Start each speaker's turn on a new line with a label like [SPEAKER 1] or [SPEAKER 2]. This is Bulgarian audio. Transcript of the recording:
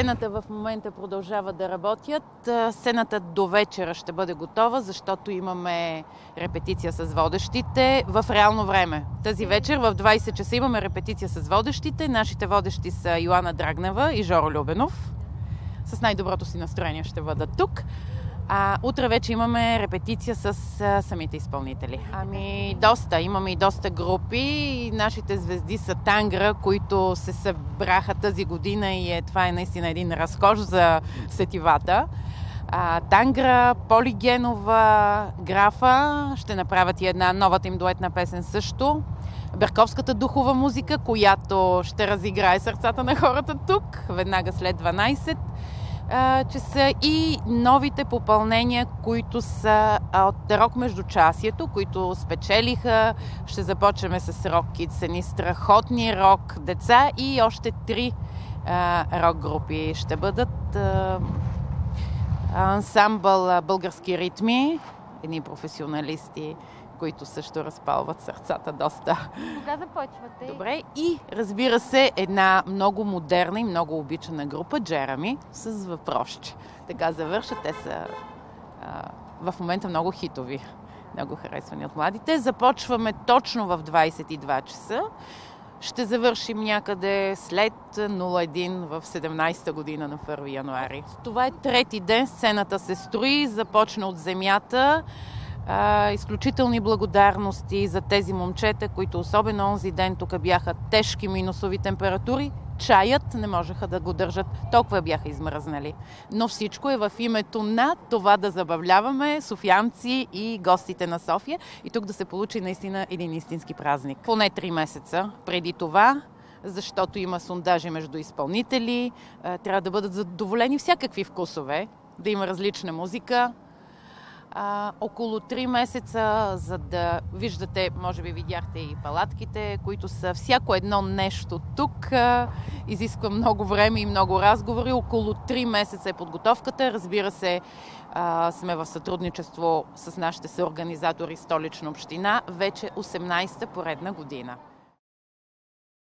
[SPEAKER 1] Сцената в момента продължава да работят. Сцената до вечера ще бъде готова, защото имаме репетиция с водещите в реално време. Тази вечер в 20 часа имаме репетиция с водещите. Нашите водещи са Йоанна Драгнева и Жоро Любенов. С най-доброто си настроение ще бъдат тук. А утре вече имаме репетиция с а, самите изпълнители. Ами, доста. Имаме и доста групи. Нашите звезди са Тангра, които се събраха тази година и е, това е наистина един разкош за сетивата. А, Тангра, Полигенова, Графа ще направят и една новата им дуетна песен също. Берковската духова музика, която ще разиграе сърцата на хората тук, веднага след 12 часа и новите попълнения, които са от рок междучасието, които спечелиха. Ще започваме с рок Kids, едни страхотни рок деца и още три рок групи ще бъдат. ансамбъл Български ритми, едни професионалисти които също разпалват сърцата доста.
[SPEAKER 2] Кога започвате?
[SPEAKER 1] Добре. И разбира се, една много модерна и много обичана група, Джерами, с въпросче. Така завършат. Те са а, в момента много хитови, много харесвани от младите. Започваме точно в 22 часа. Ще завършим някъде след 01 в 17-та година на 1 януари. Това е трети ден. Сцената се строи, започна от земята. А, изключителни благодарности за тези момчета, които особено онзи ден тук бяха тежки минусови температури. Чаят не можеха да го държат, толкова бяха измръзнали. Но всичко е в името на това да забавляваме софианци и гостите на София и тук да се получи наистина един истински празник. Поне три месеца преди това защото има сондажи между изпълнители, трябва да бъдат задоволени всякакви вкусове, да има различна музика, а, около 3 месеца, за да виждате, може би видяхте и палатките, които са всяко едно нещо тук. А, изисква много време и много разговори. Около 3 месеца е подготовката. Разбира се, а, сме в сътрудничество с нашите съорганизатори Столична община вече 18-та поредна година.